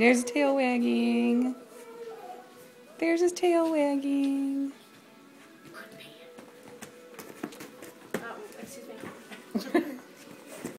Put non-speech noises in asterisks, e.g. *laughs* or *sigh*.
There's a tail wagging. There's his tail wagging. Um, excuse me. *laughs*